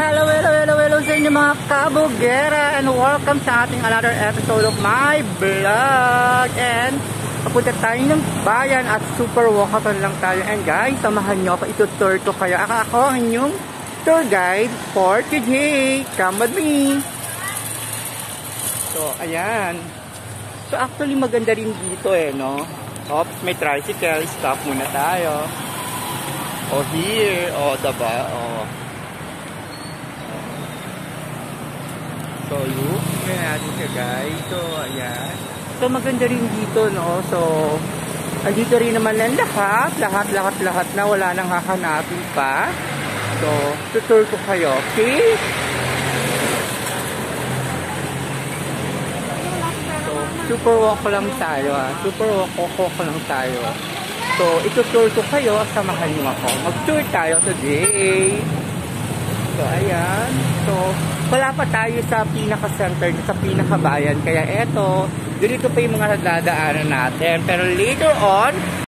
Hello, hello, hello, hello sa inyo mga kabugera and welcome sa ating another episode of my vlog. And papunta tayo ng bayan at super walkathon lang tayo. And guys, samahan nyo ako itutur ko kayo. Ako, ako ang inyong tour guide for today. Come with me. So ayan. So actually maganda rin dito eh no? Oops, may tricycle. Stop muna tayo. Oh here. Oh diba? Oh Look. Tingnan natin siya, guys. So, ayan. So, maganda rin dito, no? So, andito rin naman lang lahat. Lahat, lahat, lahat na. Wala nang hahanapin pa. So, tutur ko kayo, okay? So, super walk lang tayo, ah. Super walk, walk, walk lang tayo. So, itutur ko kayo. Samahan niyo ako. Mag-tour tayo today. So, ayan. So, wala pa tayo sa pinaka-center, sa pinaka-bayan. Kaya eto, dito pa yung mga nadadaanan natin. Pero later on,